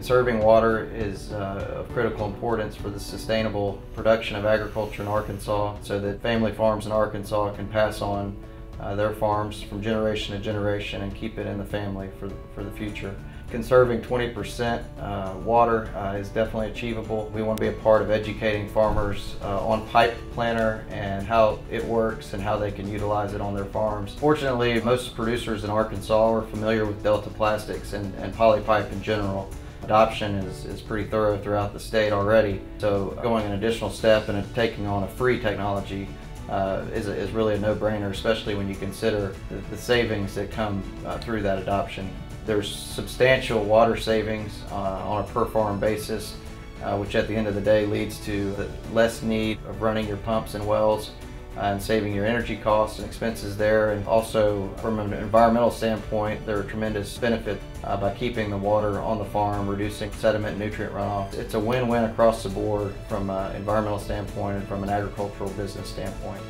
Conserving water is uh, of critical importance for the sustainable production of agriculture in Arkansas so that family farms in Arkansas can pass on uh, their farms from generation to generation and keep it in the family for, for the future. Conserving 20% uh, water uh, is definitely achievable. We want to be a part of educating farmers uh, on Pipe Planner and how it works and how they can utilize it on their farms. Fortunately, most producers in Arkansas are familiar with Delta Plastics and, and polypipe in general. Adoption is, is pretty thorough throughout the state already, so going an additional step and taking on a free technology uh, is, a, is really a no-brainer, especially when you consider the, the savings that come uh, through that adoption. There's substantial water savings uh, on a per farm basis, uh, which at the end of the day leads to less need of running your pumps and wells and saving your energy costs and expenses there. And also from an environmental standpoint, there are tremendous benefits uh, by keeping the water on the farm, reducing sediment and nutrient runoff. It's a win-win across the board from an environmental standpoint and from an agricultural business standpoint.